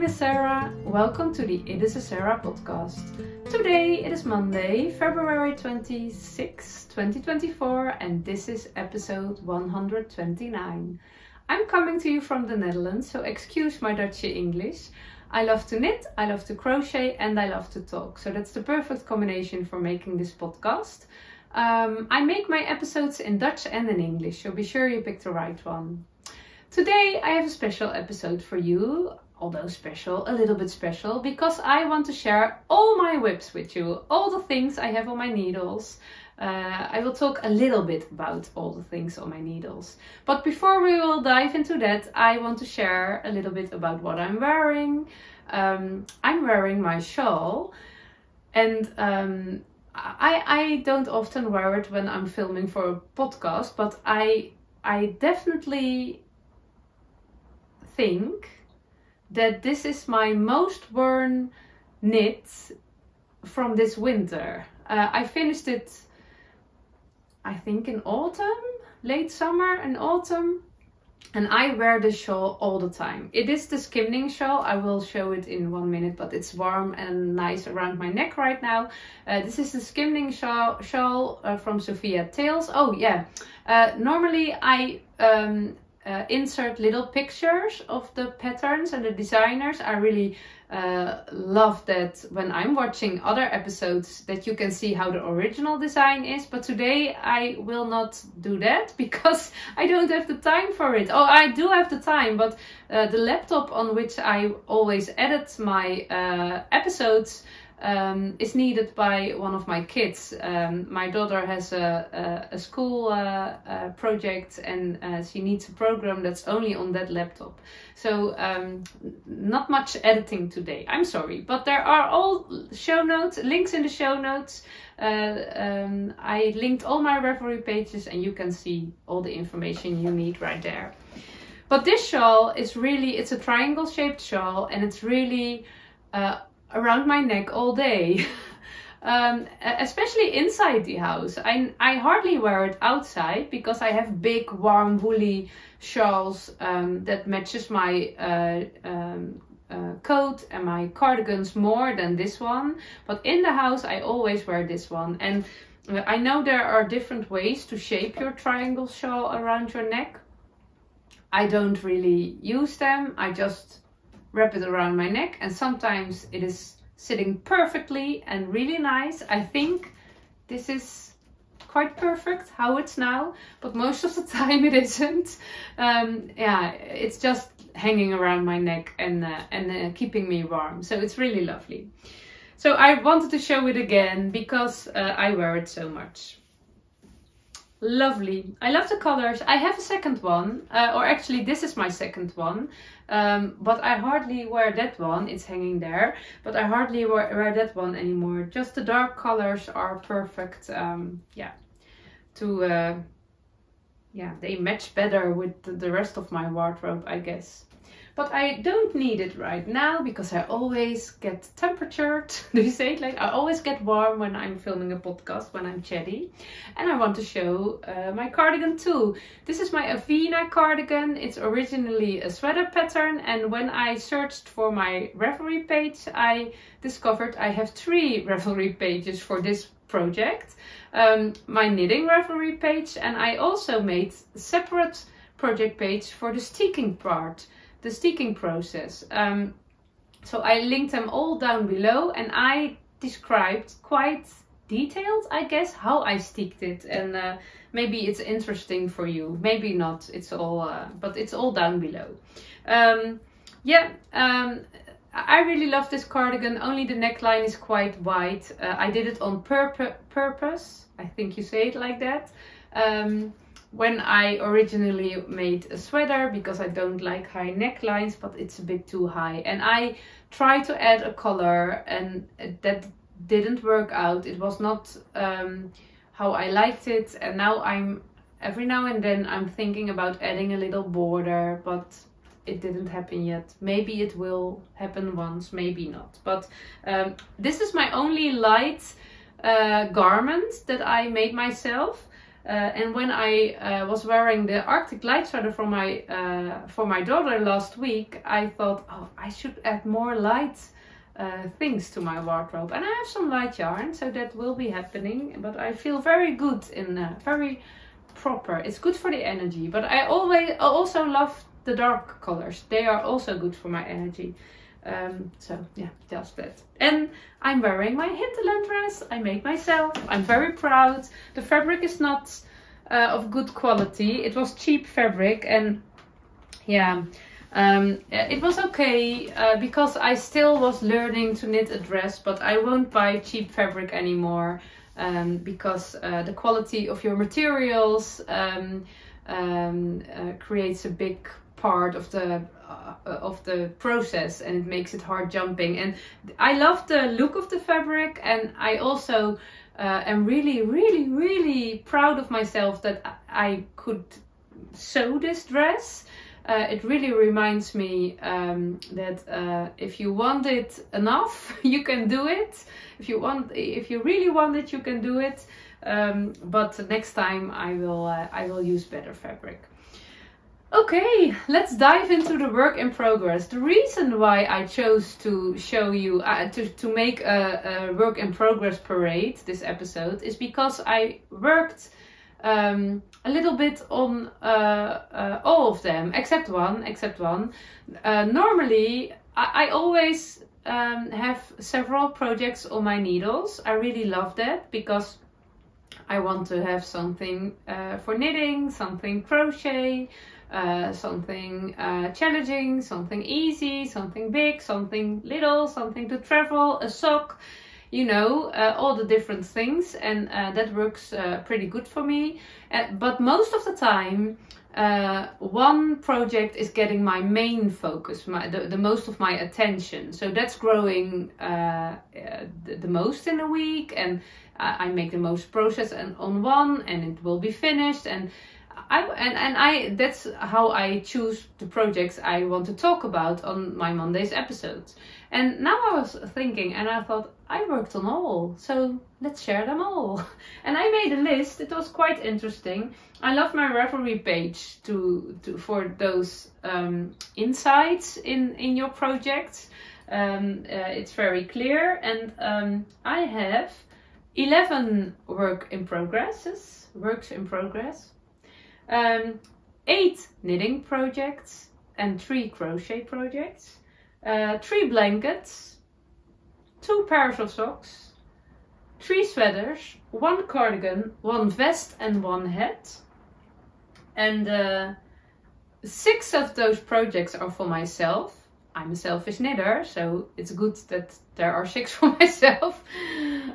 Name is Sarah. Welcome to the It is a Sarah podcast. Today it is Monday, February 26, 2024, and this is episode 129. I'm coming to you from the Netherlands, so excuse my Dutch English. I love to knit, I love to crochet, and I love to talk. So that's the perfect combination for making this podcast. Um, I make my episodes in Dutch and in English, so be sure you pick the right one. Today I have a special episode for you, although special, a little bit special, because I want to share all my WIPs with you, all the things I have on my needles. Uh, I will talk a little bit about all the things on my needles. But before we will dive into that, I want to share a little bit about what I'm wearing. Um, I'm wearing my shawl and um, I, I don't often wear it when I'm filming for a podcast, but I I definitely think that this is my most worn knit from this winter. Uh, I finished it, I think, in autumn, late summer and autumn. And I wear this shawl all the time. It is the Skymning shawl. I will show it in one minute, but it's warm and nice around my neck right now. Uh, this is the Skymning shawl, shawl uh, from Sofias Tales. Oh yeah, uh, normally I um, uh, insert little pictures of the patterns and the designers. I really uh, love that when I'm watching other episodes that you can see how the original design is. But today I will not do that because I don't have the time for it. Oh, I do have the time, but uh, the laptop on which I always edit my uh, episodes um, is needed by one of my kids. Um, my daughter has a, a, a school uh, uh, project and uh, she needs a program that's only on that laptop. So um, not much editing today. I'm sorry, but there are all show notes, links in the show notes. Uh, um, I linked all my Ravelry pages and you can see all the information you need right there. But this shawl is really, it's a triangle shaped shawl and it's really uh, around my neck all day. um, especially inside the house. I, I hardly wear it outside because I have big warm woolly shawls um, that matches my uh, um, uh, coat and my cardigans more than this one. But in the house I always wear this one. And uh, I know there are different ways to shape your triangle shawl around your neck. I don't really use them. I just wrap it around my neck and sometimes it is sitting perfectly and really nice. I think this is quite perfect how it's now, but most of the time it isn't. Um, yeah, it's just hanging around my neck and, uh, and uh, keeping me warm. So it's really lovely. So I wanted to show it again because uh, I wear it so much. Lovely. I love the colors. I have a second one, uh, or actually this is my second one, um, but I hardly wear that one. It's hanging there, but I hardly wear, wear that one anymore. Just the dark colors are perfect, um, yeah, to, uh, yeah, they match better with the rest of my wardrobe, I guess. But I don't need it right now because I always get temperatured. Do you say it like I always get warm when I'm filming a podcast, when I'm chatty. And I want to show uh, my cardigan too. This is my Avena cardigan. It's originally a sweater pattern. And when I searched for my Ravelry page, I discovered I have three Ravelry pages for this project. Um, my knitting Ravelry page and I also made separate project page for the steeking part the steeking process. Um, so I linked them all down below and I described quite detailed, I guess, how I steeked it. And uh, maybe it's interesting for you. Maybe not. It's all, uh, but it's all down below. Um, yeah, um, I really love this cardigan. Only the neckline is quite wide. Uh, I did it on purpo purpose. I think you say it like that. Um, when I originally made a sweater because I don't like high necklines but it's a bit too high. And I tried to add a color and that didn't work out. It was not um, how I liked it. And now I'm every now and then I'm thinking about adding a little border but it didn't happen yet. Maybe it will happen once maybe not. But um, this is my only light uh, garment that I made myself and when I uh, was wearing the Arctic light sweater for my uh, for my daughter last week, I thought, oh, I should add more light uh, things to my wardrobe. And I have some light yarn, so that will be happening. But I feel very good in uh, very proper. It's good for the energy. But I always also love the dark colors. They are also good for my energy. Um, so yeah, just that. And I'm wearing my hinterland dress. I made myself. I'm very proud. The fabric is not uh, of good quality. It was cheap fabric and yeah, um, it was okay uh, because I still was learning to knit a dress, but I won't buy cheap fabric anymore um, because uh, the quality of your materials um, um uh, creates a big part of the uh, of the process and it makes it hard jumping. And I love the look of the fabric and I also uh, am really really really proud of myself that I could sew this dress. Uh, it really reminds me um, that uh, if you want it enough you can do it. If you want if you really want it you can do it. Um, but next time I will uh, I will use better fabric Okay, let's dive into the work in progress. The reason why I chose to show you, uh, to, to make a, a, work in progress parade, this episode, is because I worked um, a little bit on uh, uh, all of them, except one, except one. Uh, normally, I, I always um, have several projects on my needles. I really love that because I want to have something uh, for knitting, something crochet, uh, something uh, challenging, something easy, something big, something little, something to travel, a sock, you know, uh, all the different things. And uh, that works uh, pretty good for me. but most of the time, one project is getting my main focus, my, the, the most of my attention. So that's growing the, the most in a week. And I make the most process and on one and it will be finished. And I and and I that's how I choose the projects I want to talk about on my Monday's episodes. And now I was thinking and I thought I worked on all, so let's share them all. And I made a list. It was quite interesting. I love my Ravelry page to, to for those um, insights in in your projects. Um, uh, it's very clear, and um, I have eleven work in progresses, works in progress um, eight knitting projects and three crochet projects, uh, three blankets, two pairs of socks, three sweaters, one cardigan, one vest and one hat. And uh, six of those projects are for myself. I'm a selfish knitter, so it's good that there are six for myself.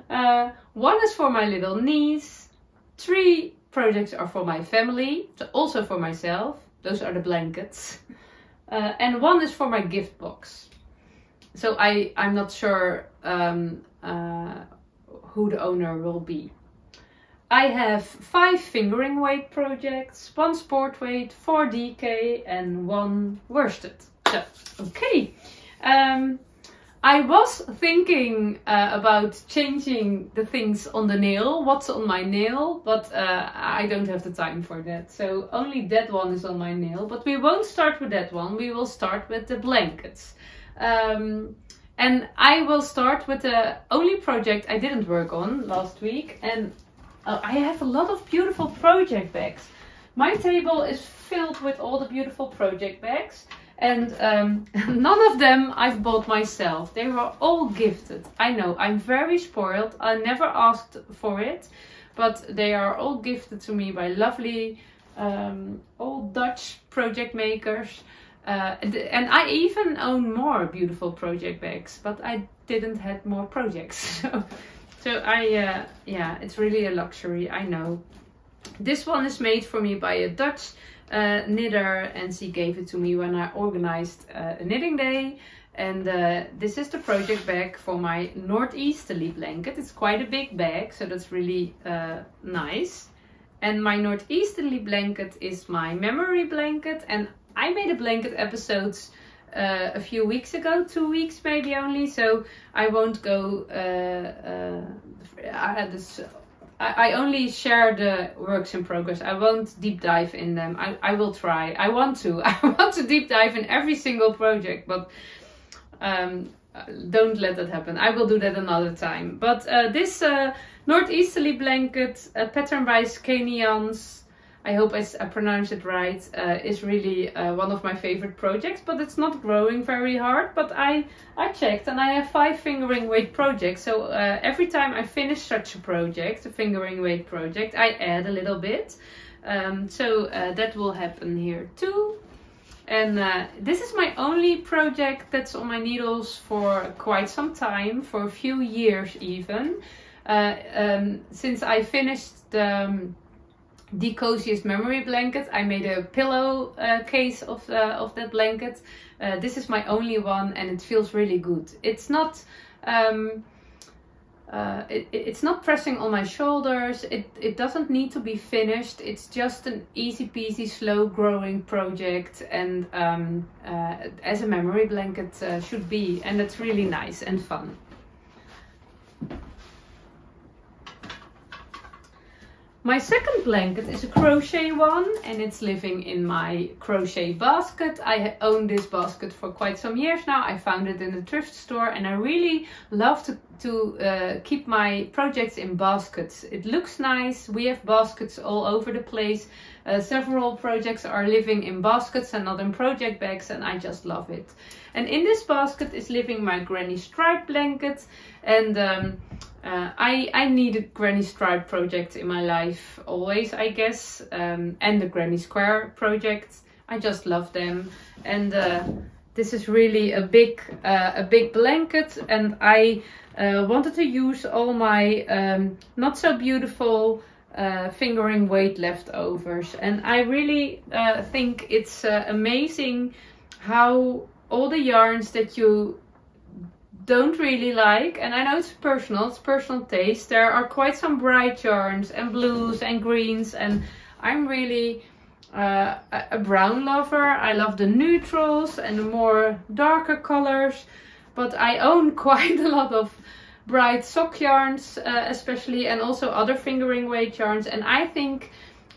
Uh, one is for my little niece, three projects are for my family, so also for myself. Those are the blankets. Uh, and one is for my gift box. So I, I'm not sure um, uh, who the owner will be. I have five fingering weight projects, one sport weight, four DK and one worsted. So, okay. Um, I was thinking uh, about changing the things on the nail, what's on my nail, but uh, I don't have the time for that. So only that one is on my nail. But we won't start with that one. We will start with the blankets. Um, and I will start with the only project I didn't work on last week. And uh, I have a lot of beautiful project bags. My table is filled with all the beautiful project bags and um, none of them I've bought myself. They were all gifted. I know, I'm very spoiled. I never asked for it, but they are all gifted to me by lovely um, old Dutch project makers. Uh, and I even own more beautiful project bags, but I didn't have more projects. So, so I, uh, yeah, it's really a luxury, I know. This one is made for me by a Dutch uh, knitter and she gave it to me when I organized uh, a knitting day. And uh, this is the project bag for my northeasterly blanket. It's quite a big bag, so that's really uh, nice. And my northeasterly blanket is my memory blanket. And I made a blanket episodes uh, a few weeks ago, two weeks maybe only. So I won't go uh, uh, this, I, I only share the works in progress. I won't deep dive in them. I, I will try. I want to. I want to deep dive in every single project, but um, don't let that happen. I will do that another time. But uh, this uh, northeasterly blanket, uh, pattern by Skenians, I hope I, pronounce it right, uh, is really uh, one of my favorite projects, but it's not growing very hard. But I, I checked and I have five fingering weight projects. So uh, every time I finish such a project, a fingering weight project, I add a little bit. Um, so uh, that will happen here too. And uh, this is my only project that's on my needles for quite some time, for a few years even. Uh, um, since I finished the... Um, the coziest memory blanket. I made a pillow uh, case of, uh, of that blanket. Uh, this is my only one and it feels really good. It's not um, uh, it, it's not pressing on my shoulders. It, it doesn't need to be finished. It's just an easy peasy, slow growing project and um, uh, as a memory blanket uh, should be. And it's really nice and fun. My second blanket is a crochet one and it's living in my crochet basket. I own this basket for quite some years now. I found it in a thrift store and I really love to, to uh, keep my projects in baskets. It looks nice. We have baskets all over the place. Uh, several projects are living in baskets and not in project bags and I just love it. And in this basket is living my granny stripe blanket and um, uh, I, I needed Granny Stripe project in my life always, I guess, um, and the Granny Square projects. I just love them, and uh, this is really a big uh, a big blanket, and I uh, wanted to use all my um, not so beautiful uh, fingering weight leftovers, and I really uh, think it's amazing how all the yarns that you don't really like, and I know it's personal, it's personal taste. There are quite some bright yarns and blues and greens, and I'm really uh, a brown lover. I love the neutrals and the more darker colors, but I own quite a lot of bright sock yarns, uh, especially, and also other fingering weight yarns. And I think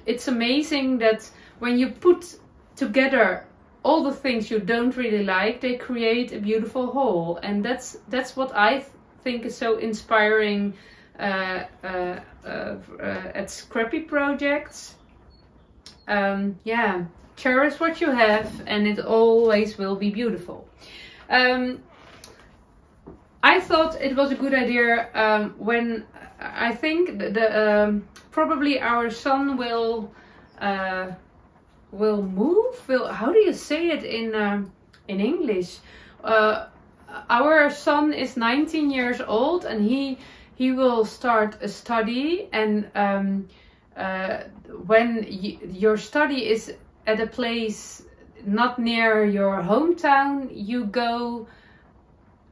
it's amazing that when you put together all the things you don't really like, they create a beautiful whole. And that's that's what I th think is so inspiring uh, uh, uh, at scrappy projects. Um, yeah, cherish what you have and it always will be beautiful. Um, I thought it was a good idea um, when I think the, the um, probably our son will uh, will move? Will how do you say it in uh, in english? Uh, our son is 19 years old and he he will start a study and um, uh, when your study is at a place not near your hometown you go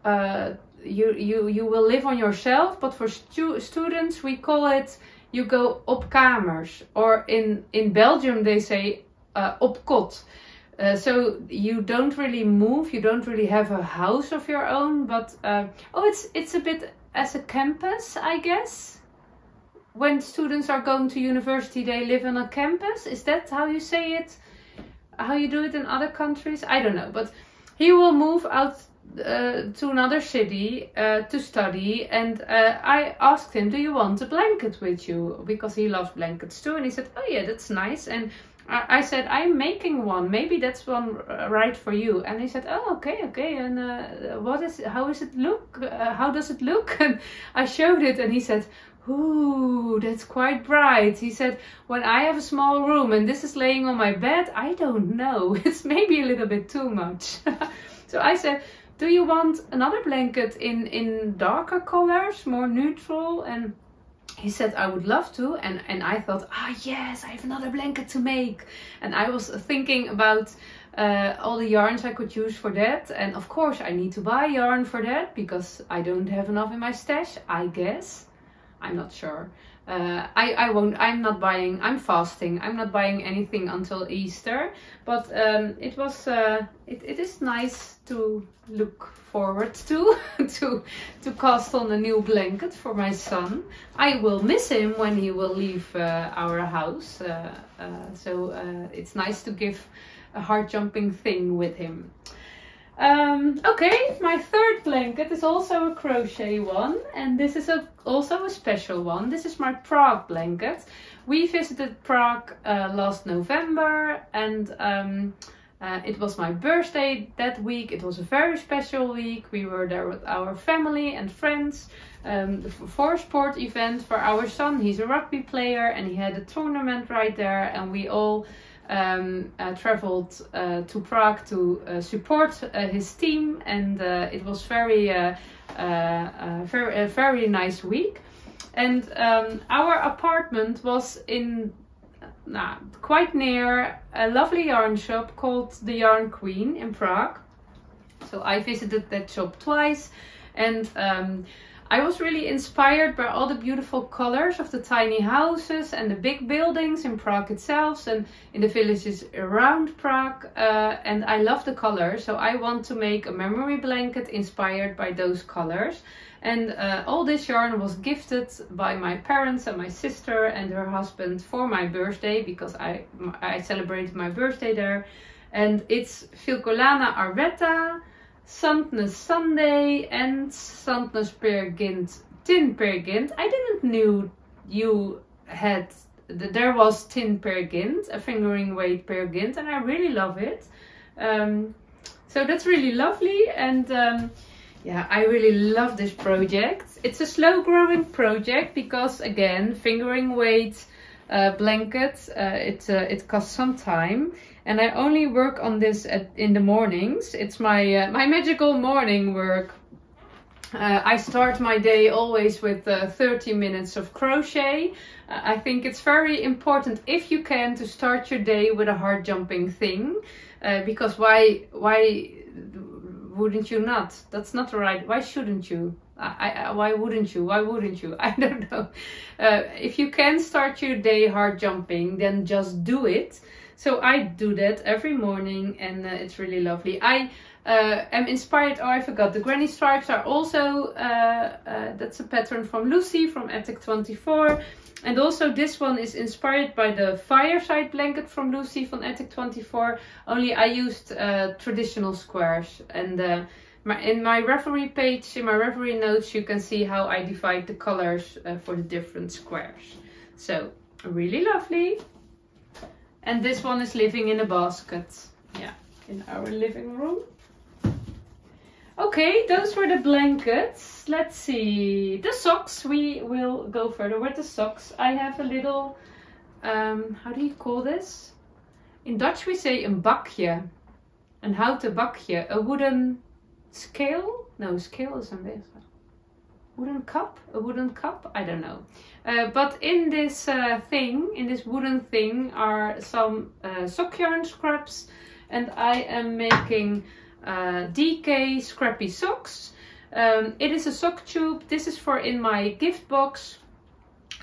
uh, you you you will live on yourself but for stu students we call it you go op kamers or in in belgium they say uh, op kot. Uh, so you don't really move, you don't really have a house of your own, but uh, oh, it's it's a bit as a campus, I guess. When students are going to university, they live on a campus. Is that how you say it? How you do it in other countries? I don't know, but he will move out uh, to another city uh, to study and uh, I asked him do you want a blanket with you because he loves blankets too and he said oh yeah that's nice and I, said, I'm making one. Maybe that's one right for you. And he said, oh, okay, okay. And uh, what is, how is it look? Uh, how does it look? And I showed it and he said, Ooh, that's quite bright. He said, when I have a small room and this is laying on my bed, I don't know. It's maybe a little bit too much. so I said, do you want another blanket in, in darker colors, more neutral? And he said I would love to and and I thought ah yes I have another blanket to make. And I was thinking about uh, all the yarns I could use for that. And of course I need to buy yarn for that because I don't have enough in my stash I guess. I'm not sure. Uh, I, I won't, I'm not buying, I'm fasting. I'm not buying anything until Easter. But um, it was, uh, it, it is nice to look forward to, to, to cast on a new blanket for my son. I will miss him when he will leave uh, our house. Uh, uh, so uh, it's nice to give a heart jumping thing with him. Um, okay, my third blanket is also a crochet one, and this is a, also a special one. This is my Prague blanket. We visited Prague uh, last November, and um, uh, it was my birthday that week. It was a very special week. We were there with our family and friends um, for a sport event for our son. He's a rugby player, and he had a tournament right there, and we all um, uh, traveled uh, to Prague to uh, support uh, his team, and uh, it was very, uh, very, a very nice week. And um, our apartment was in quite near a lovely yarn shop called the Yarn Queen in Prague. So I visited that shop twice, and um, I was really inspired by all the beautiful colors of the tiny houses and the big buildings in Prague itself and in the villages around Prague. Uh, and I love the colors, so I want to make a memory blanket inspired by those colors. And uh, all this yarn was gifted by my parents and my sister and her husband for my birthday because I, I celebrated my birthday there. And it's Filcolana Arvetta Sandnes Sunday and Sandnes Peer Gynt Tynn Peer Gynt. I didn't knew you had there was Tynn Peer Gynt, a fingering weight Peer Gynt, and I really love it. Um, so that's really lovely, and um, yeah, I really love this project. It's a slow growing project because again, fingering weight uh, blanket, uh, it uh, it costs some time, and I only work on this at, in the mornings. It's my uh, my magical morning work. Uh, I start my day always with uh, 30 minutes of crochet. Uh, I think it's very important if you can to start your day with a heart jumping thing uh, because why why wouldn't you not? That's not right. Why shouldn't you? I, I, why wouldn't you? Why wouldn't you? I don't know. Uh, if you can start your day hard jumping, then just do it. So I do that every morning and uh, it's really lovely. I uh, am inspired, oh I forgot, the granny stripes are also, uh, uh that's a pattern from Lucy from Attic 24. And also this one is inspired by the fireside blanket from Lucy from Attic 24. Only I used uh, traditional squares. And uh, my, in my Ravelry page, in my Ravelry notes, you can see how I divide the colors for the different squares. So really lovely. And this one is living in a basket. Yeah, in our living room. Okay, those were the blankets. Let's see. The socks, we will go further with the socks. I have a little, um, how do you call this? In Dutch we say een bakje. Een houten bakje. A wooden scale? No, scale is een beter wooden cup a wooden cup? I don't know. Uh, but in this uh, thing in this wooden thing are some uh, sock yarn scraps and i am making uh, dk scrappy socks. Um, it is a sock tube. This is for in my gift box.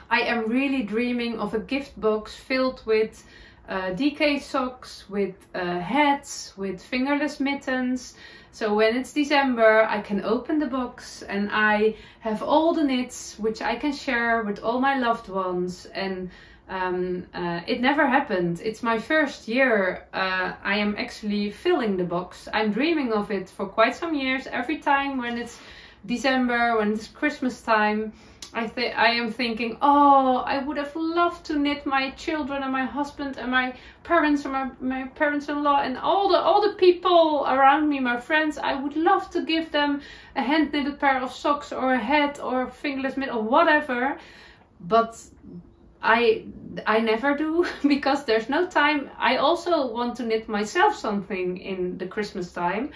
I am really dreaming of a gift box filled with uh, DK socks with uh, hats, with fingerless mittens. So when it's December, I can open the box and I have all the knits which I can share with all my loved ones. And um, uh, it never happened. It's my first year. Uh, I am actually filling the box. I'm dreaming of it for quite some years. Every time when it's December, when it's Christmas time, I think I am thinking, oh, I would have loved to knit my children and my husband and my parents and my, my parents-in-law and all the all the people around me, my friends. I would love to give them a hand knitted pair of socks or a hat or a fingerless mitt or whatever, but I I never do because there's no time. I also want to knit myself something in the Christmas time.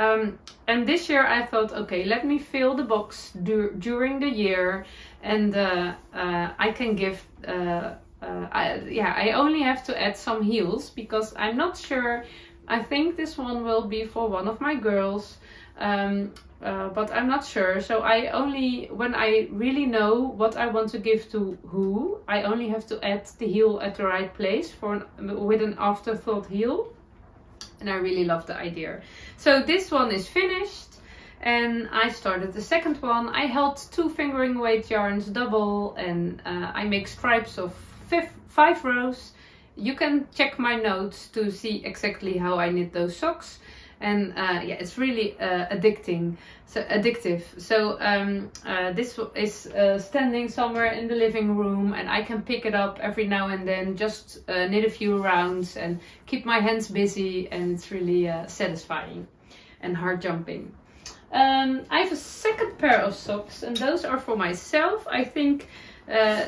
Um, and this year I thought, okay, let me fill the box du during the year and uh, uh, I can give, uh, uh, I, yeah, I only have to add some heels because I'm not sure. I think this one will be for one of my girls. Um, uh, but I'm not sure. So I only, when I really know what I want to give to who, I only have to add the heel at the right place for an, with an afterthought heel. And I really love the idea. So this one is finished and I started the second one. I held two fingering weight yarns double and uh, I make stripes of five rows. You can check my notes to see exactly how I knit those socks and uh, yeah it's really uh, addicting so addictive. So um, uh, this is uh, standing somewhere in the living room and I can pick it up every now and then just uh, knit a few rounds and keep my hands busy and it's really uh, satisfying and hard jumping. Um, I have a second pair of socks and those are for myself. I think uh,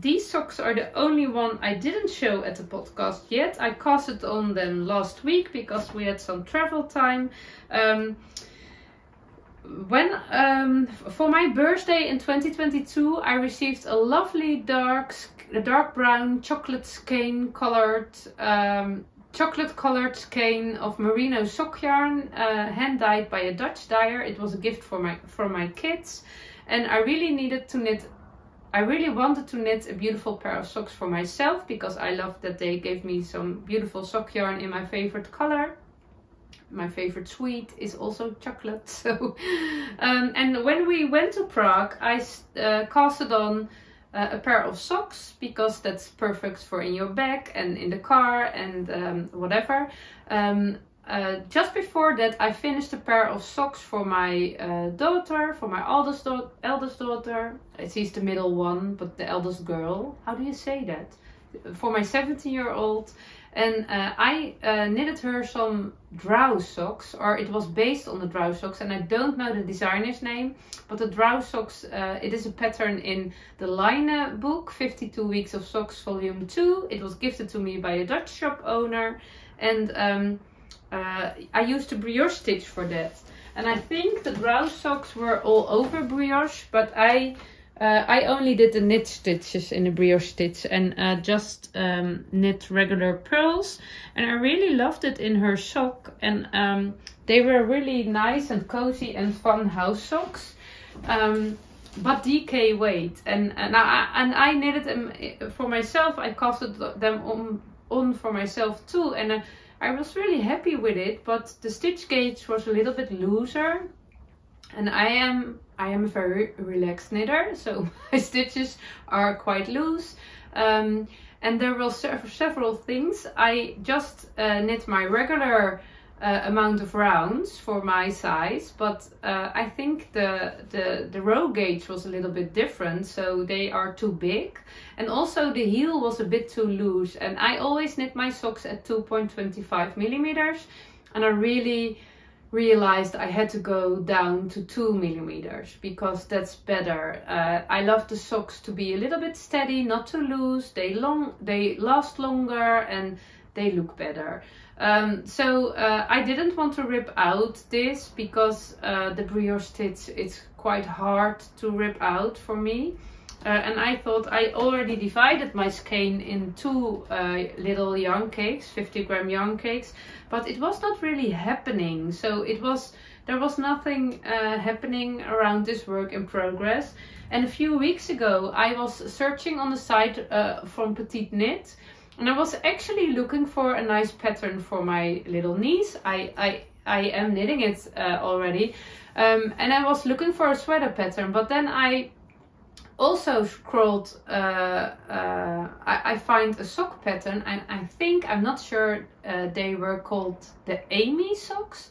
these socks are the only one I didn't show at the podcast yet. I casted on them last week because we had some travel time. Um, when um, for my birthday in 2022 I received a lovely dark dark brown chocolate skein colored um, chocolate colored skein of merino sock yarn uh, hand dyed by a Dutch dyer it was a gift for my for my kids and I really needed to knit I really wanted to knit a beautiful pair of socks for myself because I love that they gave me some beautiful sock yarn in my favorite color. My favorite sweet is also chocolate. So, um, and when we went to Prague, I uh, casted on uh, a pair of socks because that's perfect for in your bag and in the car and um, whatever. Um, uh, just before that, I finished a pair of socks for my uh, daughter, for my eldest, da eldest daughter. She's the middle one, but the eldest girl. How do you say that? For my 17 year old. And uh, I uh, knitted her some drow socks, or it was based on the drow socks, and I don't know the designer's name, but the drow socks, uh, it is a pattern in the Laine book, 52 Weeks of Socks, Volume 2. It was gifted to me by a Dutch shop owner, and um, uh, I used a brioche stitch for that. And I think the drow socks were all over brioche, but I uh, I only did the knit stitches in the brioche stitch and uh, just um, knit regular pearls. And I really loved it in her sock. And um, they were really nice and cozy and fun house socks. Um, but DK weight. And, and, I, and I knitted them for myself. I casted them on, on for myself too. And uh, I was really happy with it, but the stitch gauge was a little bit looser. And I am I am a very relaxed knitter, so my stitches are quite loose. Um, and there were several things. I just uh, knit my regular uh, amount of rounds for my size, but uh, I think the, the, the row gauge was a little bit different, so they are too big. And also the heel was a bit too loose, and I always knit my socks at 2.25 millimeters, and I really realized I had to go down to 2 millimeters because that's better. Uh, I love the socks to be a little bit steady, not too loose. They long, they last longer and they look better. Um, so uh, I didn't want to rip out this because uh, the brioche stitch is quite hard to rip out for me. Uh, and I thought I already divided my skein in two uh, little yarn cakes, 50 gram yarn cakes, but it was not really happening. So it was there was nothing uh, happening around this work in progress. And a few weeks ago, I was searching on the site uh, from Petite Knit, and I was actually looking for a nice pattern for my little niece. I, I, I am knitting it uh, already. Um, and I was looking for a sweater pattern, but then I also scrolled, uh, uh, I, I, find a sock pattern and I think, I'm not sure, uh, they were called the Amy socks.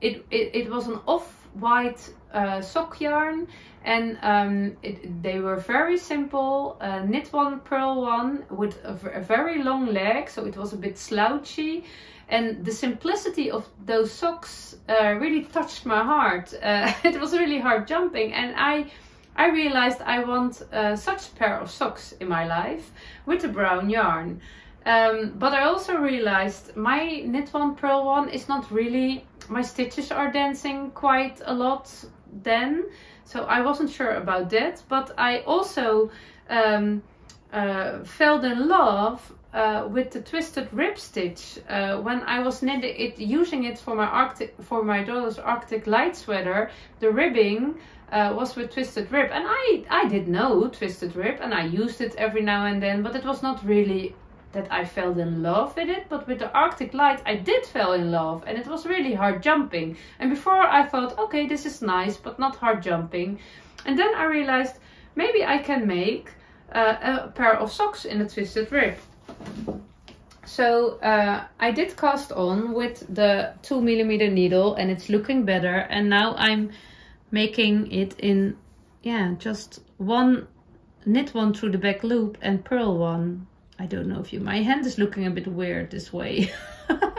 It, it, it was an off-white uh, sock yarn and um, it, they were very simple, uh, knit one, purl one with a, a, very long leg, so it was a bit slouchy. And the simplicity of those socks uh, really touched my heart. Uh, it was really hard jumping and I I realized I want uh, such a pair of socks in my life with a brown yarn. Um, but I also realized my knit one purl one is not really, my stitches are dancing quite a lot then. So I wasn't sure about that, but I also um, uh, fell in love uh, with the twisted rib stitch uh, when I was knitting it, using it for my Arctic for my daughter's Arctic light sweater. The ribbing uh, was with twisted rib, and I I did know twisted rib, and I used it every now and then, but it was not really that I fell in love with it. But with the Arctic light, I did fell in love, and it was really hard jumping. And before I thought, okay, this is nice, but not hard jumping. And then I realized maybe I can make uh, a pair of socks in a twisted rib. So uh, I did cast on with the two millimeter needle and it's looking better. And now I'm making it in, yeah, just one knit one through the back loop and purl one. I don't know if you, my hand is looking a bit weird this way.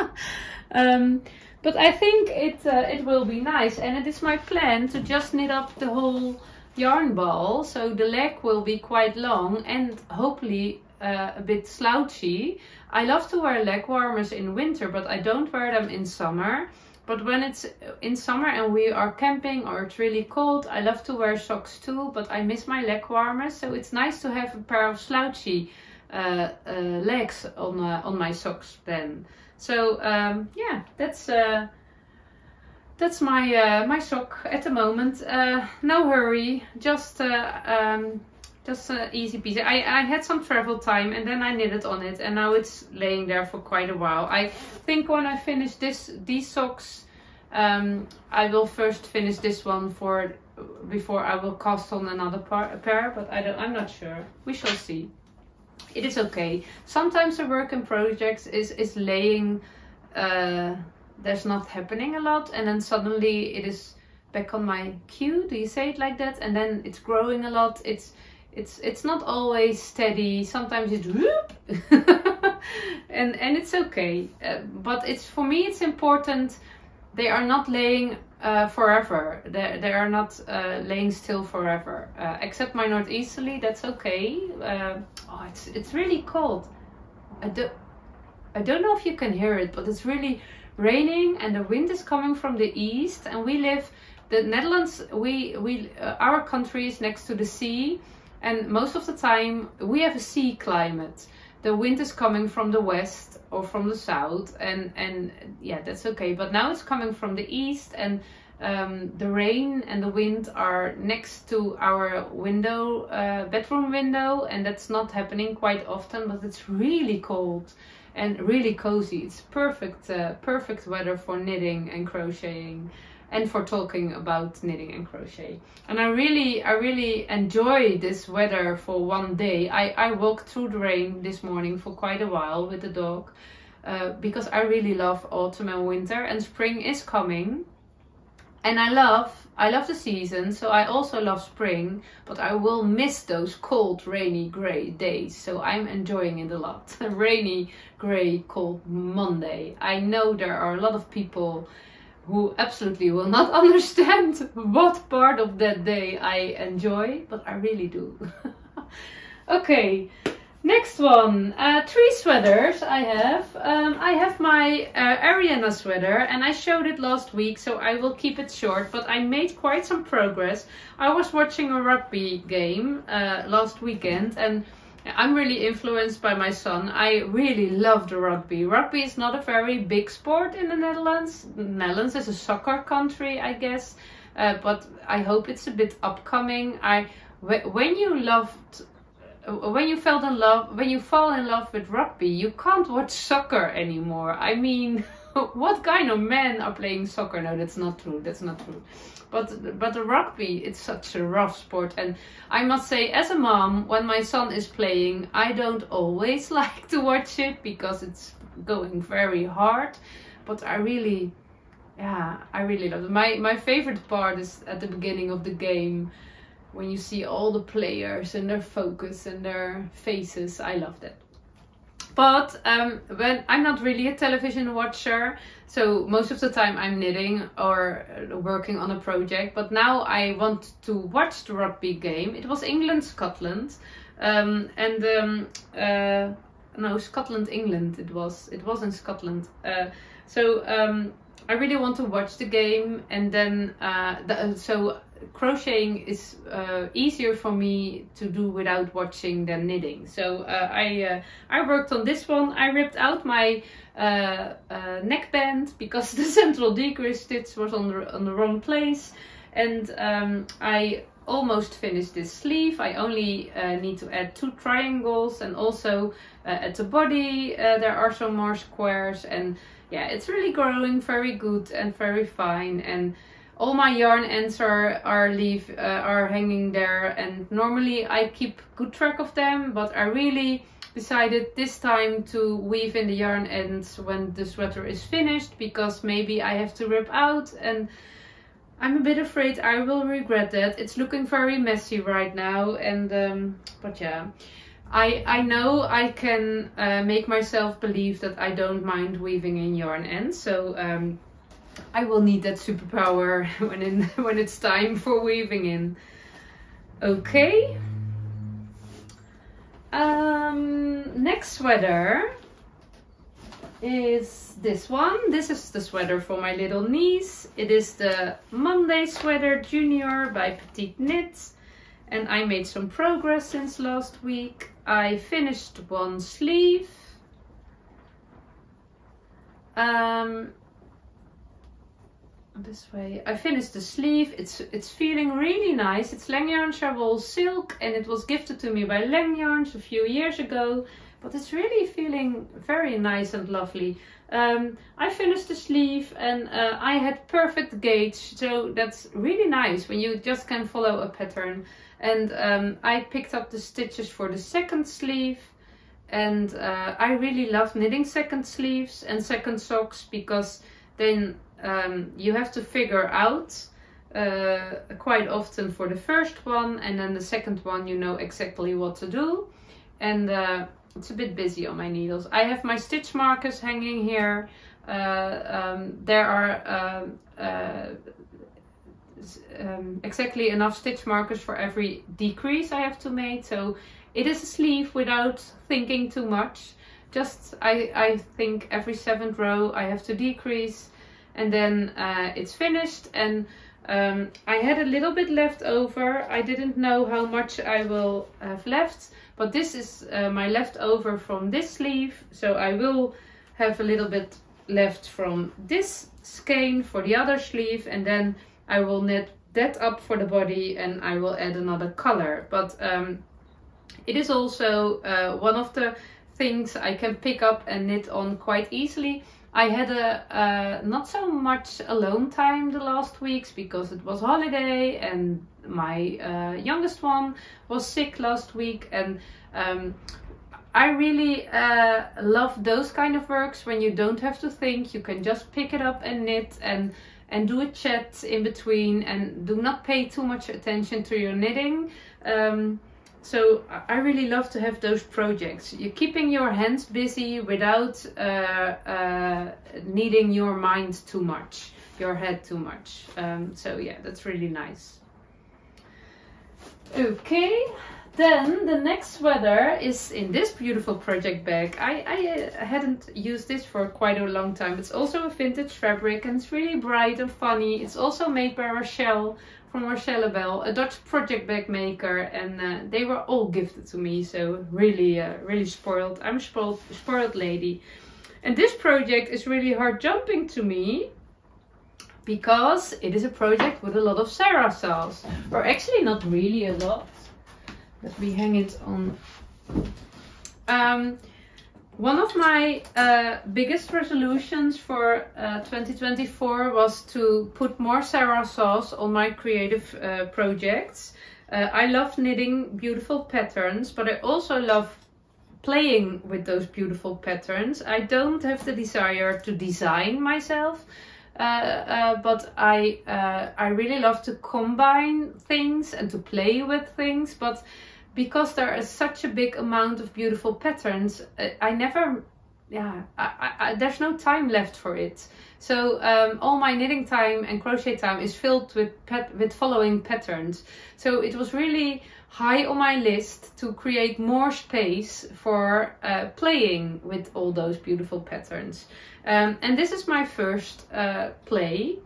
um, but I think it, uh, it will be nice. And it is my plan to just knit up the whole yarn ball. So the leg will be quite long and hopefully uh, a bit slouchy. I love to wear leg warmers in winter, but I don't wear them in summer. But when it's in summer and we are camping or it's really cold, I love to wear socks too, but I miss my leg warmers. So it's nice to have a pair of slouchy uh, uh, legs on, uh, on my socks then. So um, yeah, that's uh, that's my uh, my sock at the moment. Uh, no hurry, just um, just uh, easy peasy. I, I had some travel time and then I knitted on it and now it's laying there for quite a while. I think when I finish this these socks, um, I will first finish this one for before I will cast on another par, pair, but I don't, I'm not sure. We shall see. It is okay. Sometimes a work in projects is, is laying, uh, there's not happening a lot and then suddenly it is back on my queue. Do you say it like that? And then it's growing a lot. It's it's it's not always steady sometimes it's whoop and and it's okay uh, but it's for me it's important they are not laying uh, forever. They, they are not uh, laying still forever. Uh, except my northeasterly that's okay. Uh, oh it's it's really cold. I, do, I don't know if you can hear it but it's really raining and the wind is coming from the east and we live the Netherlands we we uh, our country is next to the sea and most of the time we have a sea climate. The wind is coming from the west or from the south and, and yeah, that's okay. But now it's coming from the east and um, the rain and the wind are next to our window, uh, bedroom window, and that's not happening quite often, but it's really cold and really cozy. It's perfect, uh, perfect weather for knitting and crocheting and for talking about knitting and crochet. And I really, I really enjoy this weather for one day. I, I walked through the rain this morning for quite a while with the dog uh, because I really love autumn and winter and spring is coming. And I love, I love the season, so I also love spring, but I will miss those cold, rainy, grey days. So I'm enjoying it a lot. rainy, grey, cold Monday. I know there are a lot of people who absolutely will not understand what part of that day I enjoy, but I really do. okay, next one. Uh, three sweaters I have. Um, I have my uh, Ariana sweater and I showed it last week, so I will keep it short, but I made quite some progress. I was watching a rugby game uh, last weekend and I'm really influenced by my son. I really love the rugby. Rugby is not a very big sport in the Netherlands. The Netherlands is a soccer country, I guess, uh, but I hope it's a bit upcoming. I when you loved uh, when you fell in love when you fall in love with rugby, you can't watch soccer anymore. I mean, what kind of men are playing soccer? No, that's not true. That's not true. But but the rugby, it's such a rough sport, and I must say, as a mom, when my son is playing, I don't always like to watch it because it's going very hard. But I really, yeah, I really love it. My my favorite part is at the beginning of the game when you see all the players and their focus and their faces. I love that. But um, when I'm not really a television watcher, so most of the time I'm knitting or working on a project. But now I want to watch the rugby game. It was England Scotland, um, and um, uh, no Scotland England. It was it was in Scotland. Uh, so um, I really want to watch the game, and then uh, the, so crocheting is uh, easier for me to do without watching than knitting. So uh, I uh, I worked on this one. I ripped out my uh, uh, neckband because the central decrease stitch was on the, on the wrong place, and um, I almost finished this sleeve. I only uh, need to add two triangles and also at the body there are some more squares and yeah it's really growing very good and very fine and all my yarn ends are are leave uh, are hanging there and normally I keep good track of them but I really decided this time to weave in the yarn ends when the sweater is finished because maybe I have to rip out and I'm a bit afraid I will regret that. It's looking very messy right now and um, but yeah. I, I know I can uh, make myself believe that I don't mind weaving in yarn ends so um, I will need that superpower when in when it's time for weaving in. Okay. Um, next sweater is this one. This is the sweater for my little niece. It is the Monday Sweater Junior by Petite Knits. And I made some progress since last week. I finished one sleeve. Um, this way. I finished the sleeve. It's it's feeling really nice. It's Langyarn Charol Silk and it was gifted to me by Langyarns a few years ago. But it's really feeling very nice and lovely. Um, I finished the sleeve and uh, I had perfect gauge. So that's really nice when you just can follow a pattern. And um, I picked up the stitches for the second sleeve. And uh, I really love knitting second sleeves and second socks because then um, you have to figure out uh, quite often for the first one and then the second one you know exactly what to do and uh, it's a bit busy on my needles. I have my stitch markers hanging here. Uh, um, there are um, uh, um, exactly enough stitch markers for every decrease I have to make so it is a sleeve without thinking too much just I, I think every seventh row I have to decrease and then uh, it's finished and um, I had a little bit left over. I didn't know how much I will have left, but this is uh, my leftover from this sleeve. So I will have a little bit left from this skein for the other sleeve and then I will knit that up for the body and I will add another color. But um, it is also uh, one of the things I can pick up and knit on quite easily I had a not so much alone time the last weeks because it was holiday and my uh, youngest one was sick last week and um, I really uh, love those kind of works when you don't have to think. You can just pick it up and knit and and do a chat in between and do not pay too much attention to your knitting. Um, so I really love to have those projects. You're keeping your hands busy without uh, uh, needing your mind too much, your head too much. Um, so yeah, that's really nice. Okay, then the next sweater is in this beautiful project bag. I, I uh, hadn't used this for quite a long time. It's also a vintage fabric and it's really bright and funny. It's also made by Rochelle from Rochelle Bell, a Dutch project bag maker, and uh, they were all gifted to me. So really, uh, really spoiled. I'm a spoiled, spoiled lady. And this project is really heart jumping to me because it is a project with a lot of Sarah Sauce, or actually not really a lot. Let me hang it on. Um, one of my uh, biggest resolutions for uh, 2024 was to put more Sarah sauce on my creative uh, projects. Uh, I love knitting beautiful patterns, but I also love playing with those beautiful patterns. I don't have the desire to design myself, uh, uh, but I I really love to combine things and to play with things. But because there is such a big amount of beautiful patterns, uh, I never, yeah, I, I, there's no time left for it. So um, all my knitting time and crochet time is filled with with following patterns. So it was really high on my list to create more space for uh, playing with all those beautiful patterns. Um, and this is my first uh, play.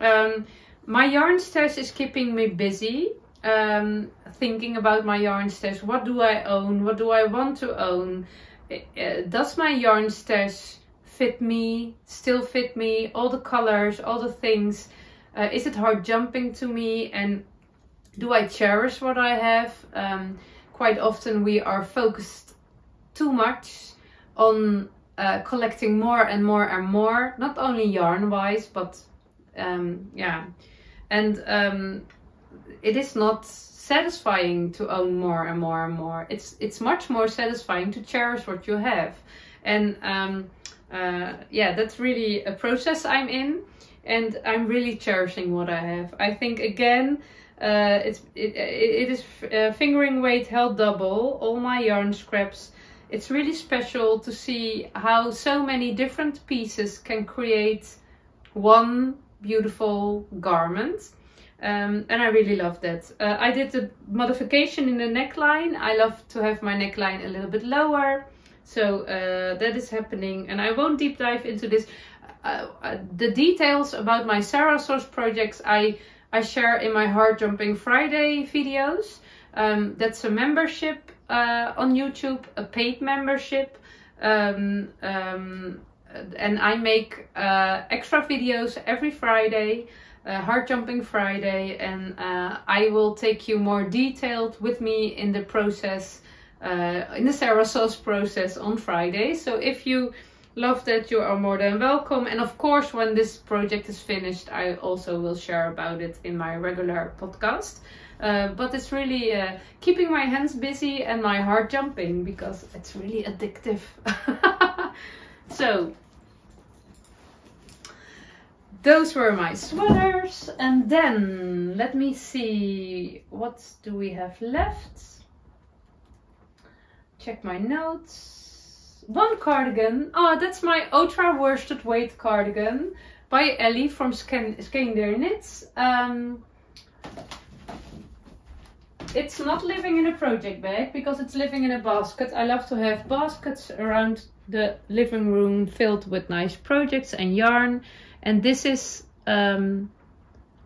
Um, my yarn stash is keeping me busy. Um, thinking about my yarn stash. What do I own? What do I want to own? Uh, does my yarn stash fit me? Still fit me? All the colors, all the things. Uh, is it heart jumping to me? And do I cherish what I have? Um, quite often we are focused too much on uh, collecting more and more and more, not only yarn wise, but um, yeah. And um, it is not satisfying to own more and more and more. It's it's much more satisfying to cherish what you have. And um, uh, yeah, that's really a process I'm in, and I'm really cherishing what I have. I think again, uh, it's it, it is uh, fingering weight held double. All my yarn scraps. It's really special to see how so many different pieces can create one beautiful garment. Um, and I really love that. Uh, I did a modification in the neckline. I love to have my neckline a little bit lower. So uh, that is happening and I won't deep dive into this. Uh, uh the details about my Sarah Sauce projects I I share in my Heart Jumping Friday videos. Um, that's a membership uh, on YouTube, a paid membership. Um, um, and I make uh, extra videos every Friday, uh, Heart Jumping Friday, and uh, I will take you more detailed with me in the process, uh, in the Sarah Sauce process on Friday. So if you love that you are more than welcome. And of course when this project is finished i also will share about it in my regular podcast. Uh, but it's really uh, keeping my hands busy and my heart jumping because it's really addictive. So those were my sweaters and then let me see what do we have left check my notes one cardigan. Oh, that's my Otra worsted weight cardigan by Ellie from Skeindeer Knits. Um, it's not living in a project bag because it's living in a basket. I love to have baskets around the living room filled with nice projects and yarn. And this is um,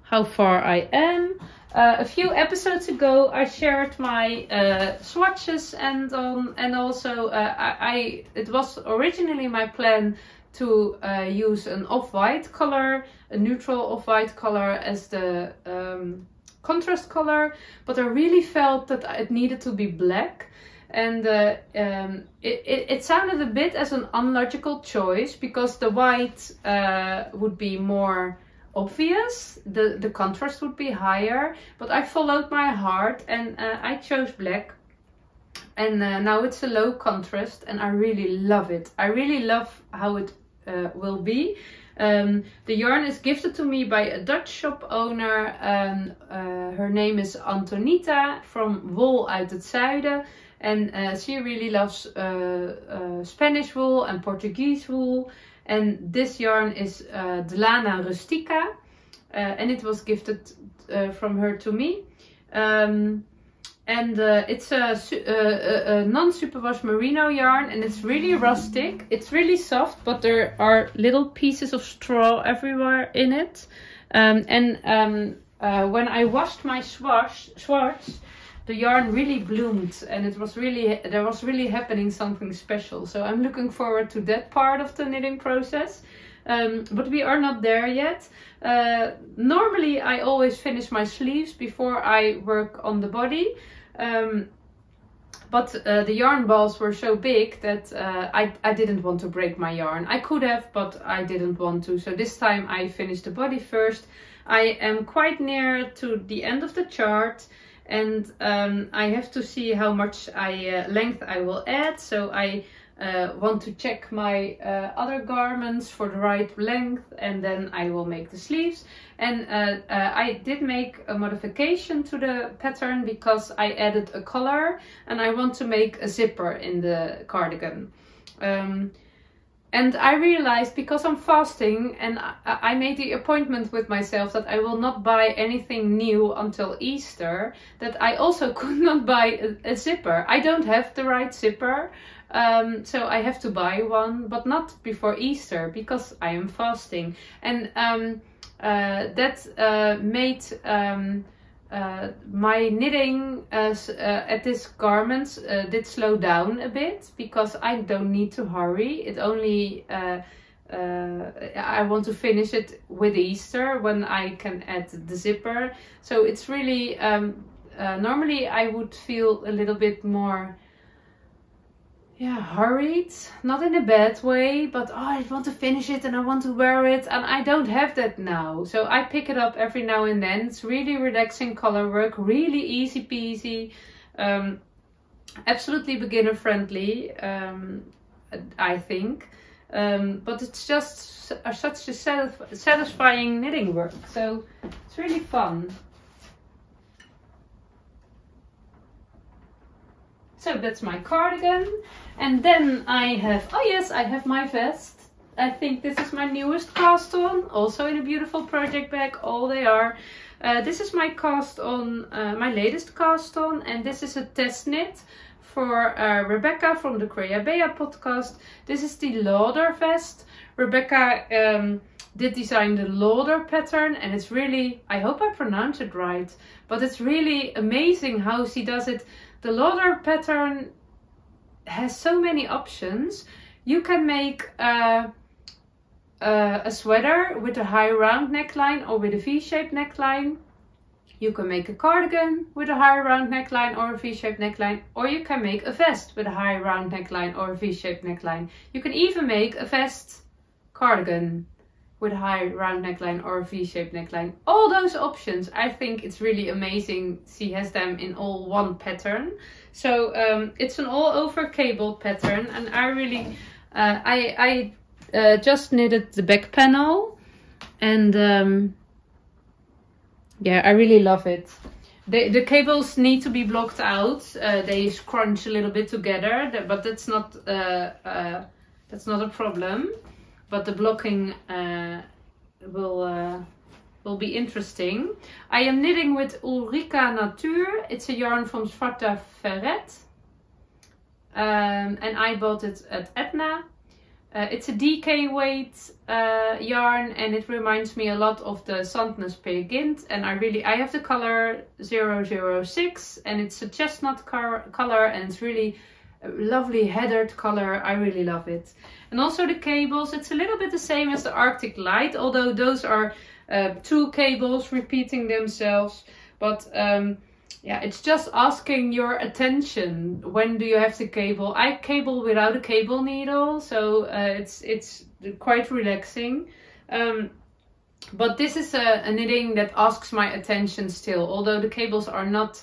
how far I am. Uh, a few episodes ago, I shared my uh, swatches and um, and also uh, I, I, it was originally my plan to uh, use an off-white color, a neutral off-white color as the um, contrast color, but I really felt that it needed to be black. And uh, um, it, it, it, sounded a bit as an unlogical choice because the white uh, would be more obvious the the contrast would be higher but i followed my heart and uh, i chose black and uh, now it's a low contrast and i really love it i really love how it uh, will be um, the yarn is gifted to me by a Dutch shop owner. Um, uh, her name is Antonita from Wol uit het Zuiden. And uh, she really loves uh, Spanish wool and Portuguese wool. And this yarn is Dlana Rustica. And it was gifted from her to me. Um, and it's a, a, a non-superwash merino yarn and it's really rustic. It's really soft, but there are little pieces of straw everywhere in it. Um, and um, uh, when I washed my swatch, the yarn really bloomed and it was really there was really happening something special so i'm looking forward to that part of the knitting process um, but we are not there yet uh, normally i always finish my sleeves before i work on the body um, but uh, the yarn balls were so big that uh, I, I didn't want to break my yarn. I could have, but I didn't want to. So this time I finished the body first. I am quite near to the end of the chart and um, I have to see how much I uh, length I will add. So I uh, want to check my uh, other garments for the right length and then I will make the sleeves. And uh, uh, I did make a modification to the pattern because I added a collar and I want to make a zipper in the cardigan. Um, and I realized because I'm fasting and I, made the appointment with myself that I will not buy anything new until Easter, that I also could not buy a, a zipper. I don't have the right zipper, um, so I have to buy one, but not before Easter because I am fasting. And um, uh, that uh, made um, uh, my knitting uh, uh, at this garment uh, did slow down a bit because I don't need to hurry. It only uh, I want to finish it with Easter when I can add the zipper. So it's really um, normally I would feel a little bit more yeah, hurried, not in a bad way, but oh, I want to finish it and I want to wear it and I don't have that now. So I pick it up every now and then. It's really relaxing color work, really easy peasy, um, absolutely beginner friendly, um, I think. Um, but it's just such a satisfying knitting work. So it's really fun. So that's my cardigan. And then I have, oh yes, I have my vest. I think this is my newest cast on, also in a beautiful project bag, all they are. Uh, this is my cast on, uh, my latest cast on, and this is a test knit for uh, Rebecca from the Creabea podcast. This is the Lauder vest. Rebecca um, did design the Lauder pattern and it's really, I hope I pronounce it right, but it's really amazing how she does it the Lauder pattern has so many options. You can make a sweater with a high round neckline or with a V-shaped neckline. You can make a cardigan with a high round neckline or a V-shaped neckline, or you can make a vest with a high round neckline or a V-shaped neckline. You can even make a vest cardigan with a high round neckline or a V-shaped neckline. All those options, I think it's really amazing. She has them in all one pattern. So um, it's an all over cable pattern and I really, uh, I, I uh, just knitted the back panel and um, yeah, I really love it. The, the cables need to be blocked out. Uh, they scrunch a little bit together, but that's not, uh, uh, that's not a problem but the blocking uh, will uh, will be interesting. I am knitting with Ulrika Natur. It's a yarn from Svarta Fåret. Um, and I bought it at Etna. Uh, it's a DK weight uh, yarn and it reminds me a lot of the Sandnes Peer and I really I have the color 006 and it's a chestnut color and it's really lovely heathered color. I really love it. And also the cables, it's a little bit the same as the Arctic Light, although those are uh, two cables repeating themselves. But um, yeah, it's just asking your attention. When do you have the cable? I cable without a cable needle, so uh, it's it's quite relaxing. Um, but this is a, a knitting that asks my attention still, although the cables are not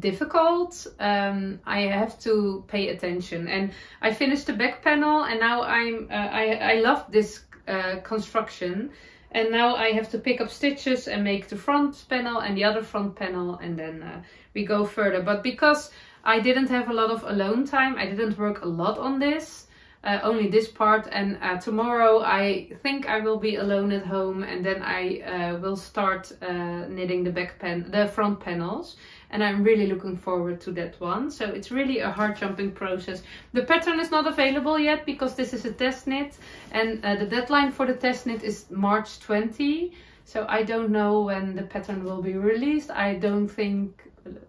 difficult. Um, I have to pay attention. And I finished the back panel and now I'm uh, I, I love this uh, construction. And now I have to pick up stitches and make the front panel and the other front panel and then uh, we go further. But because I didn't have a lot of alone time I didn't work a lot on this uh, only this part. And uh, tomorrow I think I will be alone at home and then I uh, will start uh, knitting the back pen the front panels and I'm really looking forward to that one. So it's really a heart jumping process. The pattern is not available yet because this is a test knit and uh, the deadline for the test knit is March 20 so I don't know when the pattern will be released. I don't think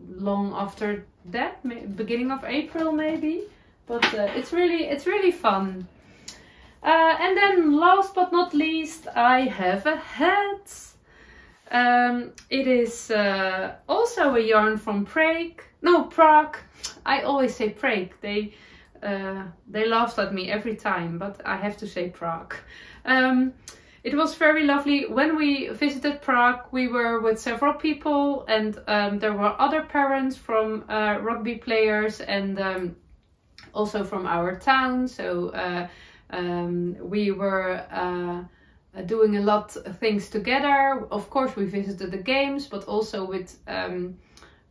long after that beginning of April maybe but uh, it's really it's really fun. Uh, and then last but not least I have a hat um, it is uh, also a yarn from Prague no Prague I always say Prague they uh, they laughed at me every time but I have to say Prague um, it was very lovely. When we visited Prague, we were with several people and um, there were other parents from uh, rugby players and um, also from our town. So uh, um, we were uh, doing a lot of things together. Of course, we visited the games, but also with um,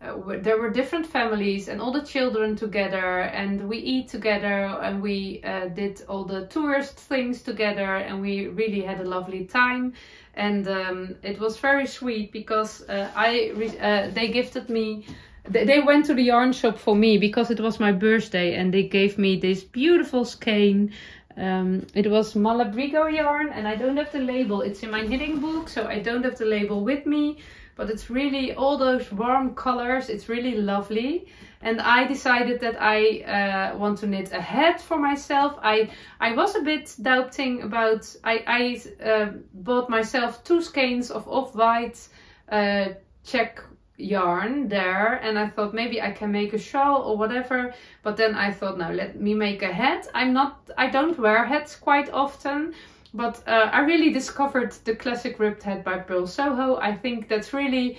uh, there were different families and all the children together and we eat together and we uh, did all the tourist things together and we really had a lovely time and um, it was very sweet because uh, I uh, they gifted me they went to the yarn shop for me because it was my birthday and they gave me this beautiful skein um, it was Malabrigo yarn and I don't have the label. It's in my knitting book so I don't have the label with me but it's really all those warm colors. It's really lovely. And I decided that I uh, want to knit a hat for myself. I I was a bit doubting about I, I uh, bought myself two skeins of off-white uh, Czech yarn there and I thought maybe I can make a shawl or whatever but then I thought no let me make a hat I'm not I don't wear hats quite often but uh, I really discovered the classic ribbed hat by Purl Soho. I think that's really,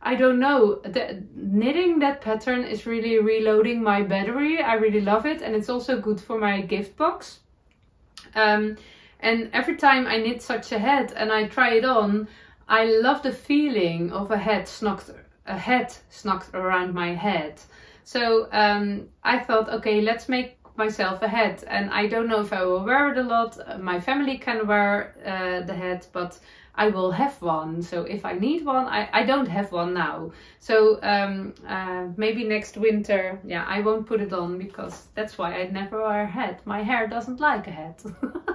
I don't know, the, knitting that pattern is really reloading my battery. I really love it and it's also good for my gift box. Um, and every time I knit such a hat and I try it on, I love the feeling of a hat snugged, a hat snuck around my head. So um, I thought, okay, let's make myself a hat and I don't know if I will wear it a lot. My family can wear uh, the hat but I will have one. So if I need one, I, I don't have one now. So um, uh, maybe next winter, yeah, I won't put it on because that's why I never wear a hat. My hair doesn't like a hat.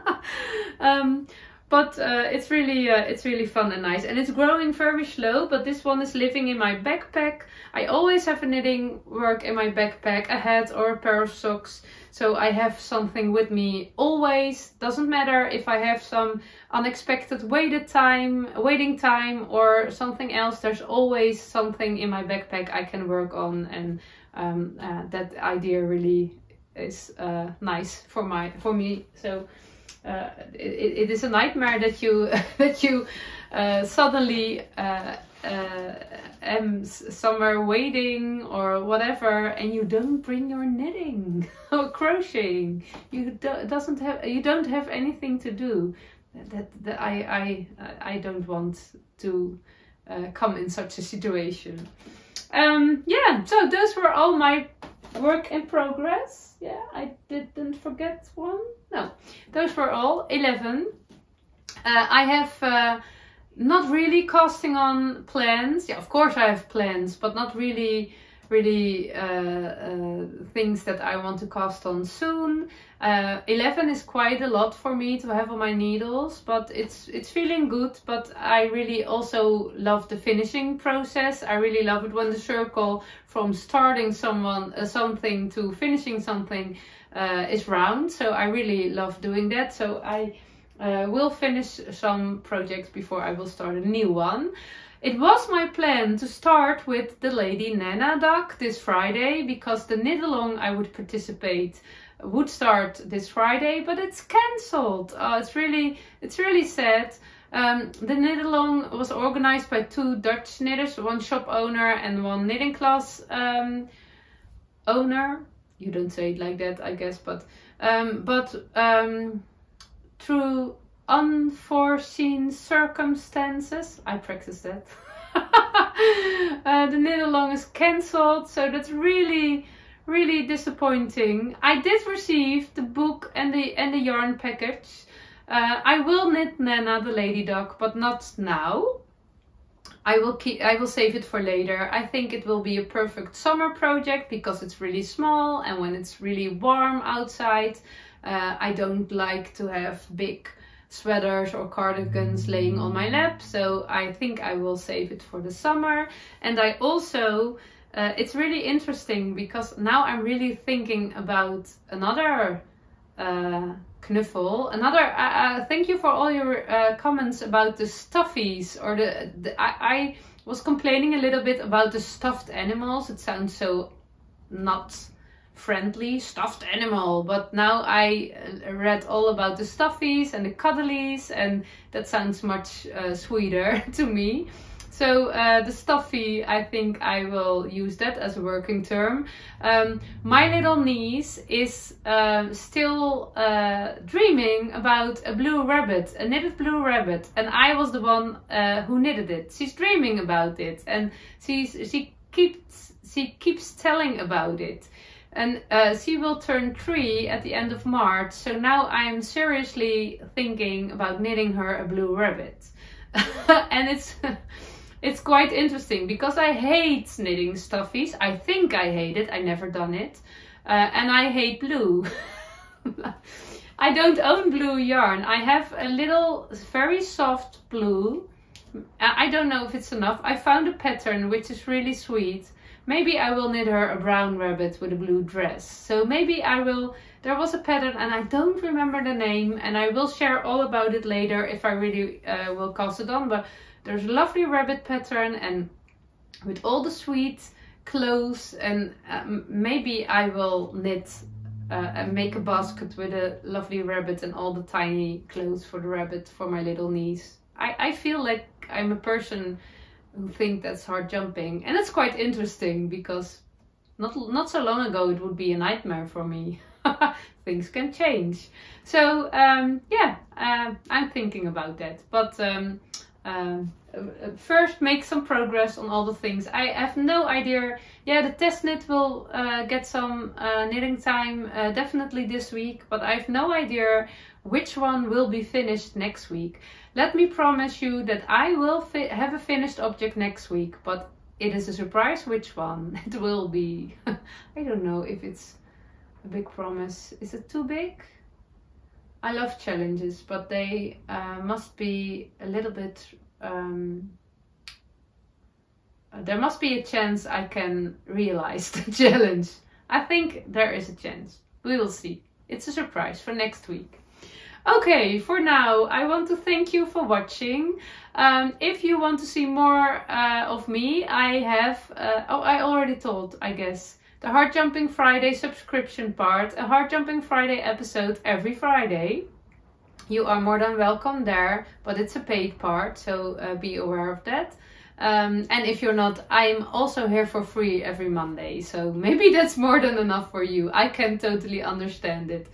um, but uh, it's really uh, it's really fun and nice. And it's growing very slow but this one is living in my backpack. I always have a knitting work in my backpack a hat or a pair of socks. So I have something with me always. Doesn't matter if I have some unexpected waited time waiting time or something else there's always something in my backpack I can work on and um, uh, that idea really is uh, nice for my for me. So uh, it, it is a nightmare that you that you uh, suddenly uh, uh, am somewhere waiting or whatever and you don't bring your knitting or crocheting. You do, doesn't have you don't have anything to do. That, that I, I I don't want to uh, come in such a situation. Um yeah so those were all my work in progress. Yeah I didn't forget one no those were all 11 uh, I have uh, not really casting on plans yeah of course I have plans but not really really uh, uh, things that I want to cast on soon. Uh, 11 is quite a lot for me to have on my needles, but it's it's feeling good. But I really also love the finishing process. I really love it when the circle from starting someone uh, something to finishing something uh, is round. So I really love doing that. So I uh, will finish some projects before I will start a new one. It was my plan to start with the Lady Nana duck this Friday because the knit along I would participate would start this Friday, but it's cancelled. Uh, it's really, it's really sad. Um, the knit along was organized by two Dutch knitters, one shop owner and one knitting class um, owner. You don't say it like that, I guess, but um, but um, through unforeseen circumstances. I practice that. uh, the along is cancelled, so that's really, really disappointing. I did receive the book and the and the yarn package. Uh, I will knit Nana the lady duck, but not now. I will keep I will save it for later. I think it will be a perfect summer project because it's really small and when it's really warm outside, uh, I don't like to have big sweaters or cardigans laying on my lap. So I think I will save it for the summer. And I also, uh, it's really interesting because now I'm really thinking about another uh, knuffel. Another, uh, uh, thank you for all your uh, comments about the stuffies or the, the I, I was complaining a little bit about the stuffed animals. It sounds so not friendly stuffed animal but now I uh, read all about the stuffies and the cuddlies and that sounds much uh, sweeter to me so uh, the stuffy I think I will use that as a working term. Um, my little niece is uh, still uh, dreaming about a blue rabbit a knitted blue rabbit and I was the one uh, who knitted it. She's dreaming about it and she's she keeps she keeps telling about it. And uh, she will turn three at the end of March. So now I'm seriously thinking about knitting her a blue rabbit, and it's it's quite interesting because I hate knitting stuffies. I think I hate it. I never done it, uh, and I hate blue. I don't own blue yarn. I have a little very soft blue. I don't know if it's enough. I found a pattern which is really sweet maybe I will knit her a brown rabbit with a blue dress. So maybe I will, there was a pattern and I don't remember the name and I will share all about it later if I really uh, will cast it on. But there's a lovely rabbit pattern and with all the sweet clothes and um, maybe I will knit uh, and make a basket with a lovely rabbit and all the tiny clothes for the rabbit for my little niece. I, I feel like I'm a person who think that's heart jumping. And it's quite interesting because not, not so long ago it would be a nightmare for me. Things can change. So um, yeah, uh, I'm thinking about that. But um, uh, first make some progress on all the things. I have no idea. Yeah, the test knit will uh, get some uh, knitting time uh, definitely this week, but I have no idea which one will be finished next week. Let me promise you that I will have a finished object next week, but it is a surprise which one it will be. I don't know if it's a big promise. Is it too big? I love challenges, but they uh, must be a little bit... Um, there must be a chance I can realize the challenge. I think there is a chance. We will see. It's a surprise for next week. Okay, for now, I want to thank you for watching. Um, if you want to see more uh, of me, I have, uh, oh, I already told, I guess, the Heart Jumping Friday subscription part, a Heart Jumping Friday episode every Friday. You are more than welcome there, but it's a paid part, so uh, be aware of that. Um, and if you're not, I'm also here for free every Monday, so maybe that's more than enough for you. I can totally understand it.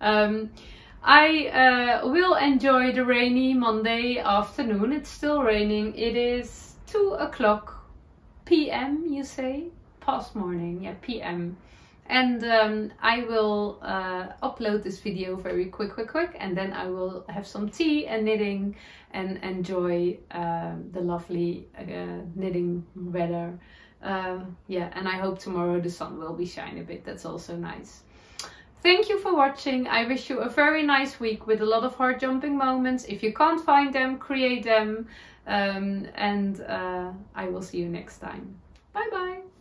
Um, I uh, will enjoy the rainy Monday afternoon. It's still raining. It is 2 o'clock p.m. you say? Past morning, yeah, p.m. And um, I will uh, upload this video very quick, quick, quick. And then I will have some tea and knitting and enjoy uh, the lovely uh, knitting weather. Uh, yeah, and I hope tomorrow the sun will be shining a bit. That's also nice. Thank you for watching. I wish you a very nice week with a lot of heart jumping moments. If you can't find them, create them. Um, and uh, I will see you next time. Bye bye.